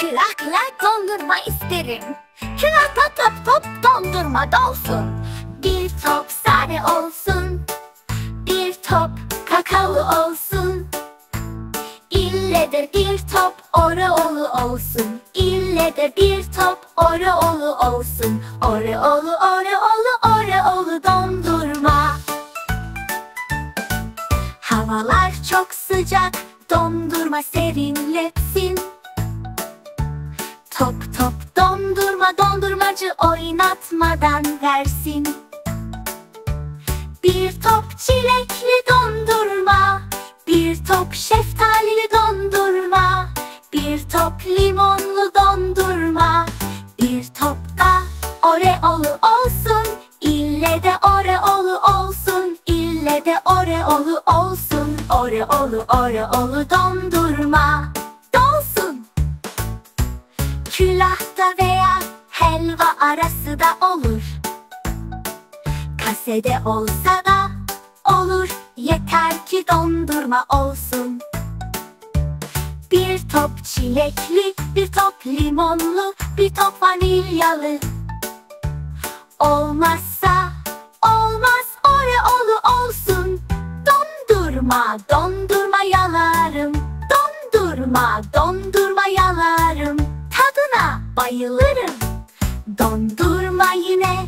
Külahla dondurma isterim. Külahta top top dondurma dolsun. Bir top sade olsun. Bir top kakaolu olsun. İlle de bir top oreolu olsun. İlle de bir top oreolu olsun. Oreolu oreolu oreolu dondurma. Havalar çok sıcak, dondurma serinletsin. Top top dondurma dondurmacı oynatmadan versin. Bir top çilekli dondurma, bir top şeftalili dondurma, bir top limonlu dondurma, bir top da oreolu olsun, ille de oreolu olsun, ille de oreolu olsun, oreolu oreolu dondurma Külahta veya helva arası da olur. Kasede olsa da olur. Yeter ki dondurma olsun. Bir top çilekli, bir top limonlu, bir top vanilyalı. Olmazsa olmaz oreolu olsun. Dondurma, dondurma yalarım. Dondurma, dondurma bayılırım. Dondurma yine,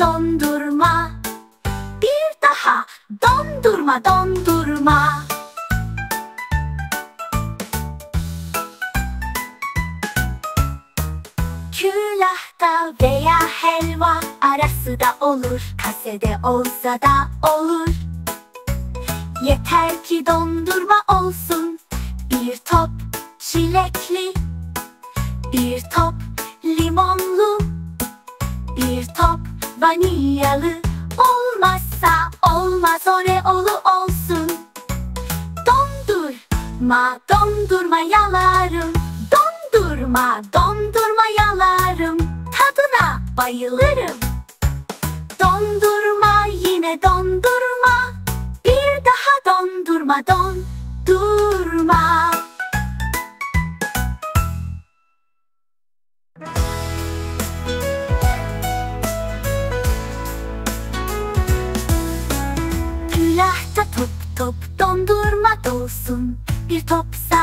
dondurma. Bir daha dondurma, dondurma. Külahta veya helva arası da olur. Kasede olsa da olur. Yeter ki dondurma olsun. Vanilyalı. Olmazsa olmaz oreolu olsun. Dondurma, dondurma yalarım. Dondurma, dondurma yalarım. Tadına bayılırım. Dondurma yine dondurma. Bir daha dondurma, dondurma.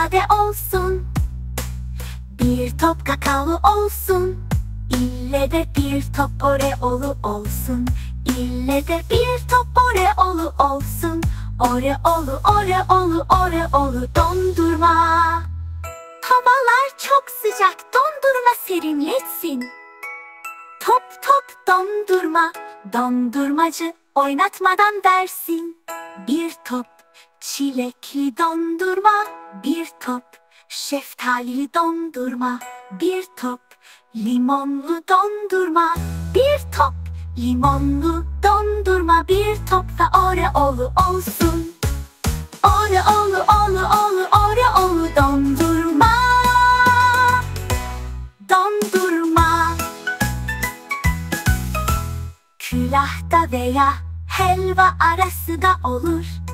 Sade olsun. Bir top kakaolu olsun. İlle de bir top oreolu olsun. İlle de bir top oreolu olsun. Oreolu oreolu oreolu dondurma. Havalar çok sıcak dondurma serinletsin Top top dondurma, dondurmacı oynatmadan versin. Bir top çilekli dondurma, bir top şeftalili dondurma, bir top limonlu dondurma, bir top limonlu dondurma, bir top da oreolu olsun. Oreolu, olu, olu, oreolu dondurma. Dondurma. Külahta veya helva arası da olur.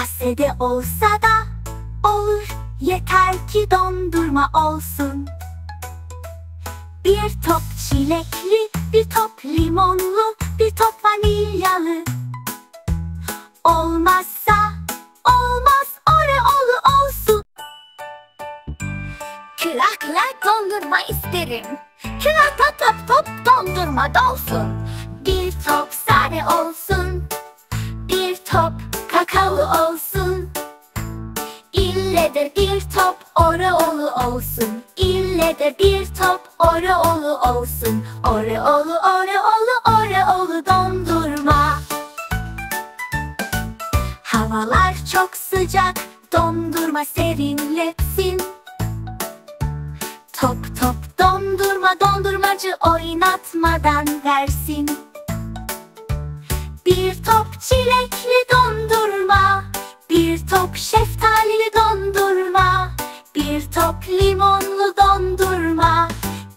Kasede olsa da olur. Yeter ki dondurma olsun. Bir top çilekli, bir top limonlu, bir top vanilyalı. Olmazsa olmaz oreolu olsun. Külahla dondurma isterim. Külahta top top dondurma dolsun. Bir top sade olsun. Bir top kakaolu olsun. İlle de bir top oreolu olsun. İlle de bir top oreolu olsun. Oreolu oreolu oreolu dondurma. Havalar çok sıcak, dondurma serinletsin. Top top dondurma dondurmacı oynatmadan versin. Bir top çilekli dondurma, bir top şeftalili dondurma, bir top limonlu dondurma,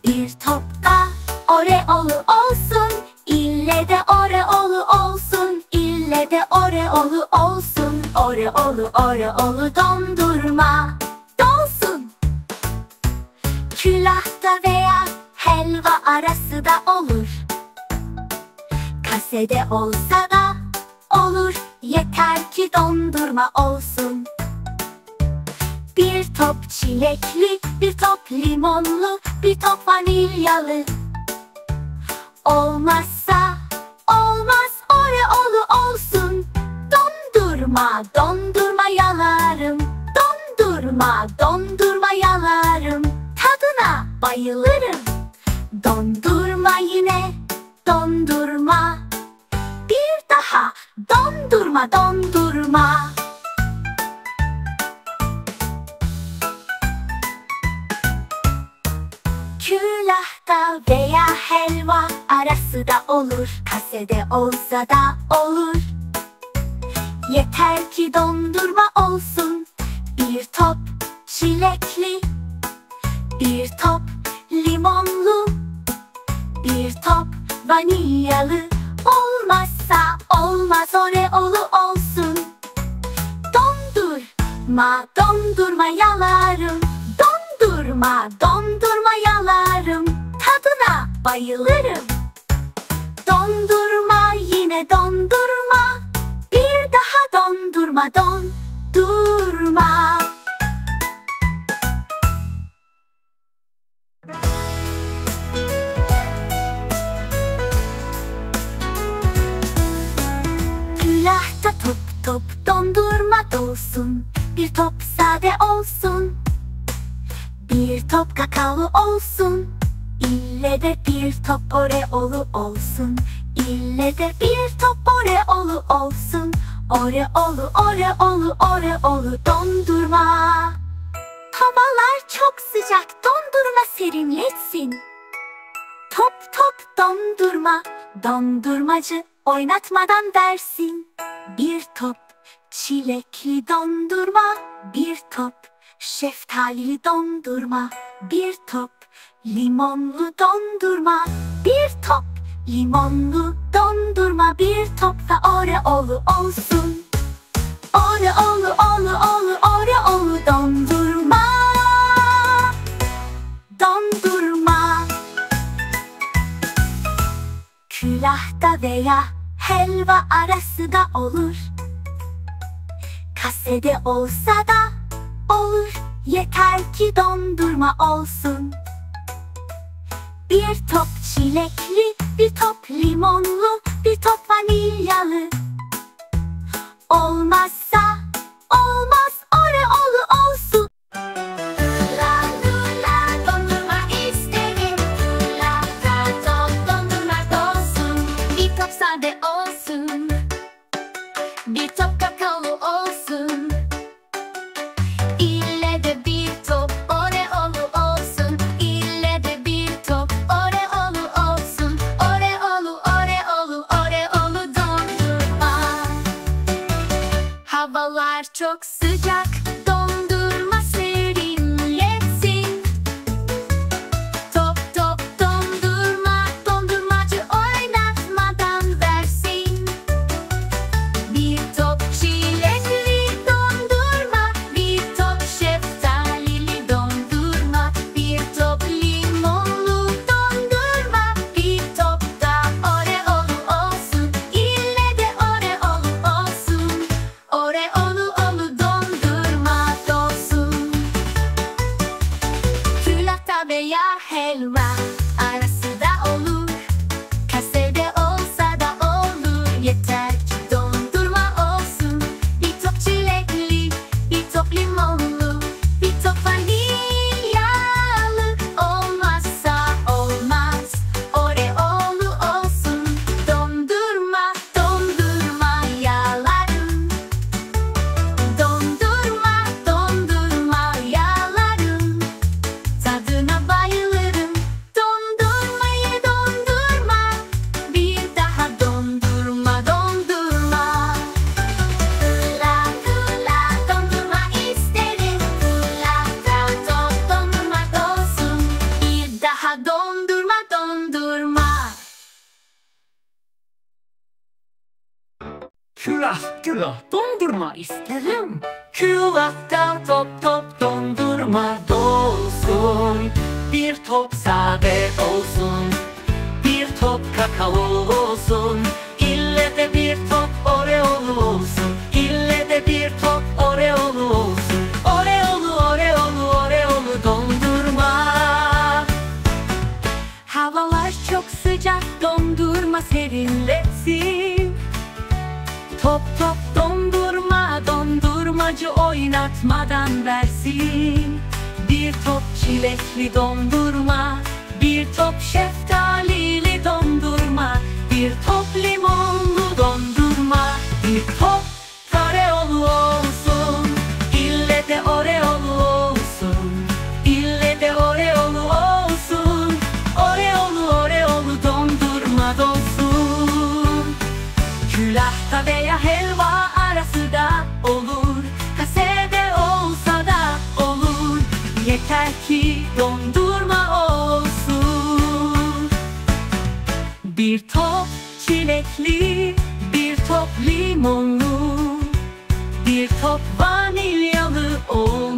bir top da oreolu olsun, ille de oreolu olsun, ille de oreolu olsun, oreolu oreolu dondurma dolsun. Külahta veya helva arası da olur Kasede olsa Yeter ki dondurma olsun. Bir top çilekli, bir top limonlu, bir top vanilyalı. Olmazsa olmaz oreolu olsun. Dondurma, dondurma yalarım. Dondurma, dondurma yalarım. Tadına bayılırım. Dondurma yine, dondurma Daha dondurma, dondurma. Külahta veya helva arası da olur Kasede olsa da olur. Yeter ki dondurma olsun Bir top çilekli Bir top limonlu Bir top vanilyalı Olmazsa olmaz oreolu olsun. Dondurma dondurma yalarım. Dondurma dondurma yalarım. Tadına bayılırım. Dondurma yine dondurma. Bir daha dondurma dondurma top dondurma dolsun. Bir top sade olsun. Bir top kakaolu olsun. İlle de bir top oreolu olsun. İlle de bir top oreolu olsun. Oreolu oreolu oreolu dondurma. Havalar çok sıcak dondurma serinletsin. Top top dondurma, dondurmacı oynatmadan versin. Bir top çilekli dondurma, bir top şeftalili dondurma, bir top limonlu dondurma, bir top limonlu dondurma, bir top da oreolu olsun. Oreolu, olu, olu, veya helva arası da olur. Kasede olsa da olur Yeter ki dondurma olsun. Bir top çilekli, bir top limonlu, bir top vanilyalı Veya helva. Arası da olur Külah külah dondurma isterim. Külahta top top dondurma dolsun. bir top sade olsun Bir top kakao olsun İlle de bir top oreolu olsun dondurmacı oynatmadan versin. Bir top çilekli dondurma Bir top şeftalili dondurma Bir top Yeter ki dondurma olsun. Bir top çilekli Bir top limonlu Bir top vanilyalı Olmazsa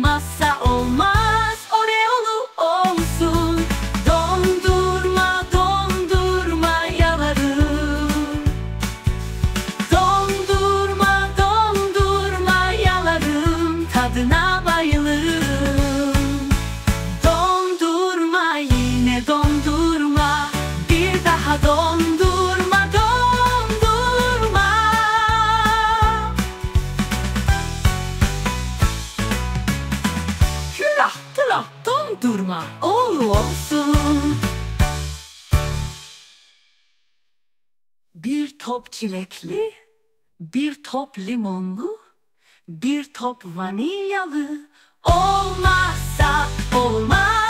top çilekli, bir top limonlu, bir top vanilyalı olmazsa olmaz.